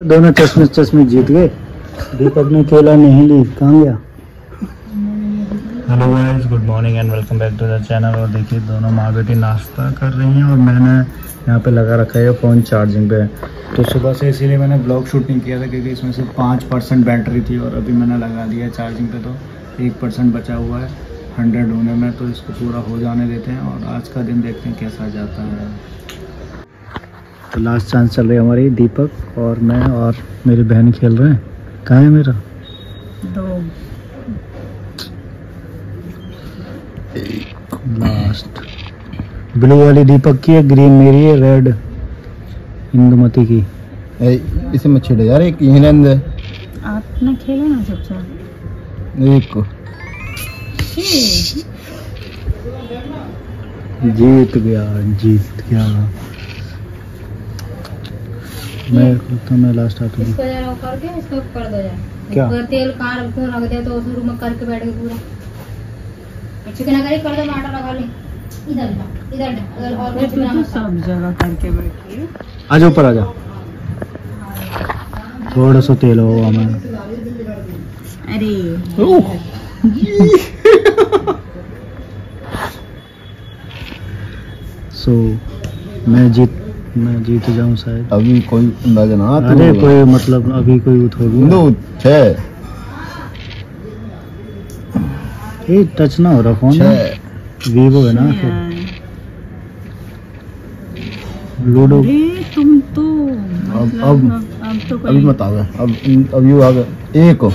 दोनों चश्मे चश्मे जीत गए? दीपक ने केला नहीं ली कहाँ गया? Hello guys good morning and welcome back to the channel और देखिए, दोनों माँ बेटी नाश्ता कर रही हैं और मैंने यहाँ पे लगा रखा है फ़ोन चार्जिंग पे। तो सुबह से इसीलिए मैंने ब्लॉग शूट नहीं किया था क्योंकि इसमें से पाँच परसेंट बैटरी थी और अभी मैंने लगा दिया है चार्जिंग पे तो एक परसेंट बचा हुआ है हंड्रेड होने में तो इसको पूरा हो जाने देते हैं और आज का दिन देखते हैं कैसा जाता है। तो लास्ट चांस चल रही है हमारी दीपक और मैं और मेरी बहन खेल रहे हैं। कहाँ है मेरा? दो लास्ट ब्लू वाली दीपक की है ग्रीन मेरी है रेड इंदुमती की। ए, इसे मत छेड़ो यार एक यहीं रहने दे आप ना खेलो ना चुपचाप। एक। को जीत गया जीत गया। मैं तो मैं लास्ट आता हूँ इसको जरा करके इसको कर दो यार। क्या? अगर तेल कार को रख दे तो शुरू में करके बैठ के पूरा। चिकन करी कर दो टमाटर लगा ले। इधर इधर इधर और कुछ तो ना तो सब जगह करके बैठी हूँ। आ जाओ ऊपर आ जाओ थोड़ा सा तेल होगा मैं अरे। सो मैं जीत मैं जीत जाऊँ शायद। अभी कोई अंदाज़ा ना अरे कोई मतलब अभी कोई उठ होगी दो छह। ये टच ना हो रहा फ़ोन छह। वीवो है ना फिर लूडो तुम तो अब- मतलब अब- अब अब तो अभी मत आवे अब अब यू आ गए। एक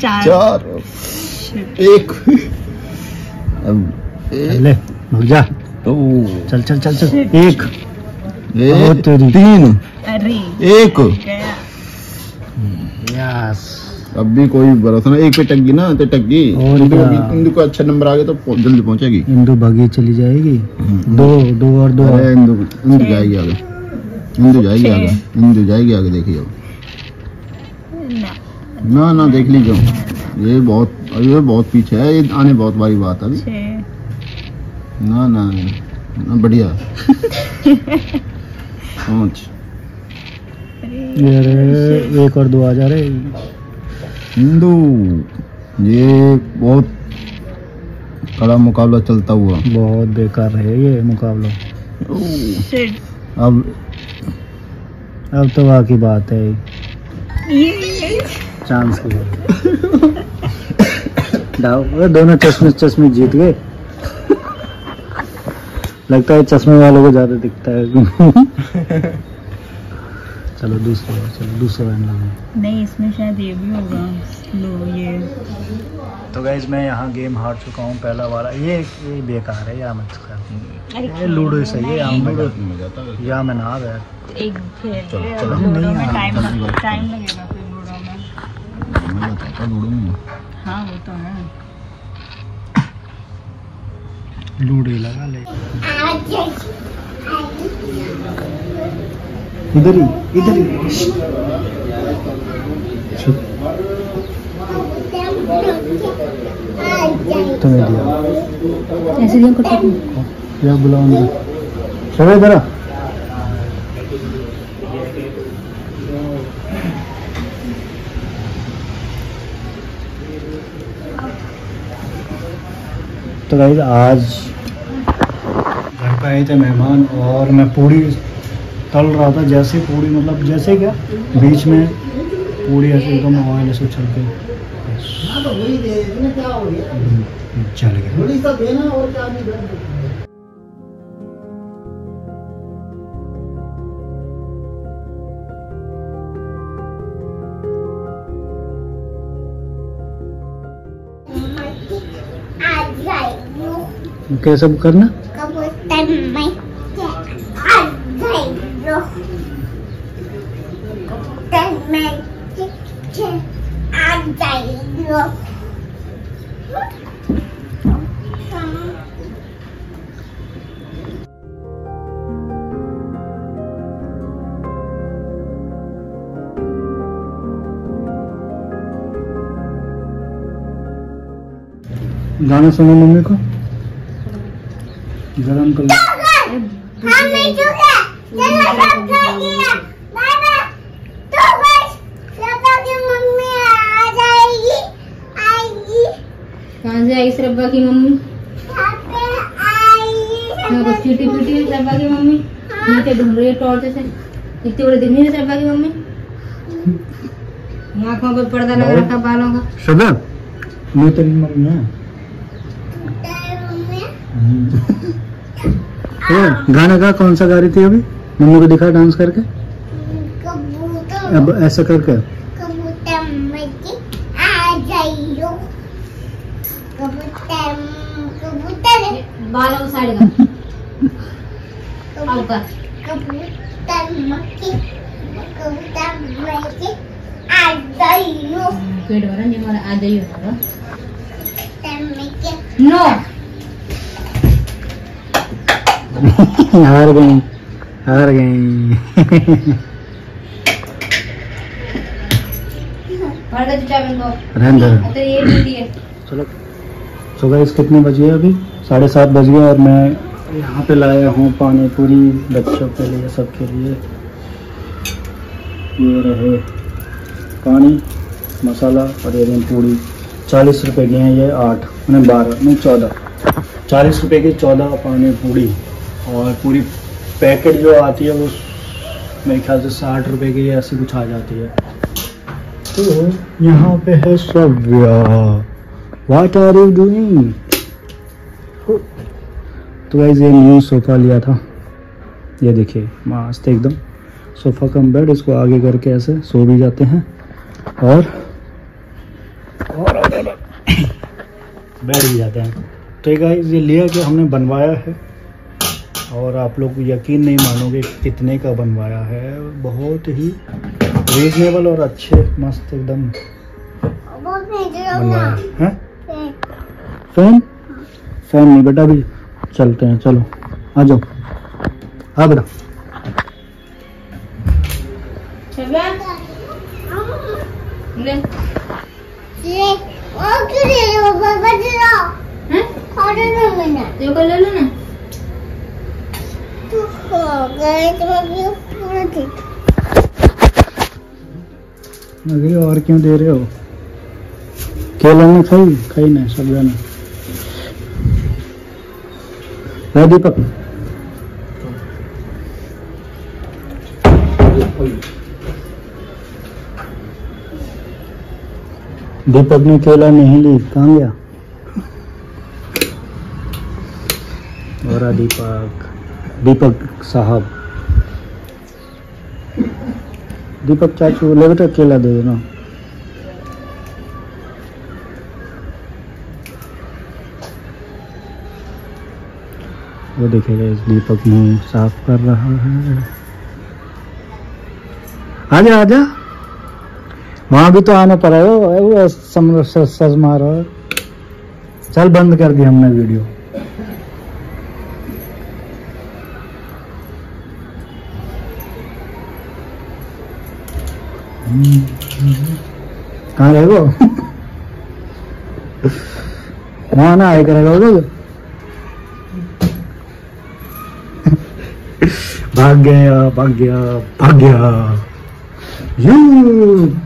चार। चार एक। ले भाग जा। दो चल चल चल चल। एक। ओ तेरी। तीन। अरे। एक। यस। अब भी कोई भरोसा नहीं एक पे टक गई ना तो टक गई इंदु? को- इंदु को अच्छा नंबर आ गया तो जल्दी पहुंचेगी। इंदु भगी चली जाएगी। दो दो और दो। अरे इंदु इंदु जाएगी आगे। इंदु जाएगी आगे। इंदु जाएगी आगे देखिए। अब ना। ना ना देख लीजिए। ये बहुत ये बहुत पीछे है ये आने बहुत बारी बात है ना ना ना बढ़िया। पाँच। ये एक और दो आ जा रहे। हिंदू ये बहुत कड़ा मुकाबला चलता हुआ। बहुत बेकार है ये मुकाबला। अब अब तो बाकी बात है। ये चांस की दाव दोनों चश्मे चश्मे जीत गए। लगता है चश्मे वालों को ज़्यादा दिखता है। चलो दूसरा चलो दूसरा नहीं इसमें शायद ये भी होगा। लो ये। तो गाइज़ मैं यहाँ गेम हार चुका हूँ पहला वाला। ये ये बेकार है या मत ये लूडो ही सही है में। या मैं ना गया एक खेल चलो, नहीं टाइम। लगेगा फिर लूडो में। है हाँ वो तो है। लूडो लगा ले। इधर ही इधर ही। तुम्हें दिया। ऐसे दिया या बुलाऊँगा। चलो इधर तो गाइज़ आज घर पे आए थे मेहमान और मैं पूड़ी तल रहा था जैसे पूड़ी मतलब जैसे क्या बीच में पूड़ी ऐसे एकदम ऑयल ऐसे उछल के। चल गया कैसे करना? गाना सुनो मम्मी को। गरम कर कहाँ से आई श्रब्बा की मम्मी? हाँ, कुछ चीटी पीटी है श्रब्बा की मम्मी। नीचे ढूंढ रही है टॉर्च से। इतनी बड़ी दिख नहीं है श्रब्बा की मम्मी। आँखों पर पर्दा लगा रखा बालों का। मैं तेरी मम्मी है। ए, गाना गा कौन सा गा रही थी अभी? मम्मी को दिखा डांस करके। अब ऐसा करके बालों को साइड का। अब कर पेट भरा नहीं हमारा आ जाइए नो हार गई हार गई। तो चलो। सो गाइस कितने बज अभी? साढ़े सात बज गए और मैं यहाँ पे लाया हूँ पानी पूरी बच्चों के लिए सबके लिए। ये रहे पानी मसाला और ये रही पूरी। चालीस रुपए की हैं ये आठ नहीं बारह नहीं चौदह। चालीस रुपए की चौदह पानी पूरी। और पूरी पैकेट जो आती है, वो मेरे ख्याल से साठ रुपए की ऐसी कुछ आ जाती है। तो यहाँ पे है Savya what are you doing तो गाइज़ ये न्यू सोफ़ा लिया था। ये देखिए, मस्त एकदम। सोफ़ा कम बेड इसको आगे करके ऐसे सो भी जाते हैं। और और बैठ भी जाते हैं। तो गाइज़ ये लिया कि हमने बनवाया है। और आप लोग यकीन नहीं मानोगे कितने का बनवाया है। बहुत ही रीजनेबल और अच्छे मस्त एकदम बनवाया है। फ़ैन? फ़ैन नहीं बेटा अभी चलते हैं चलो आ जाओ। हाँ बेटा। छब्बा ले। हैं? तो को ले लो ना। अरे और क्यों दे रहे हो? केला ने खाई? खाई ना, सब जाने। है दीपक? दीपक ने केला नहीं ली, कहाँ गया? और दीपक। दीपक साहब। दीपक चाचू ले बेटा केला दे देना वो देखिएगा इस दीपक मुँह साफ़ कर रहा है। आजा आजा। वहाँ भी तो आना पड़ा है, वो- वो सम- सज मारो चल बंद कर दिया हमने वीडियो। कहाँ रहे वो? वहाँ ना आए करेगा वो भाग गया भाग गया भाग गया। यू।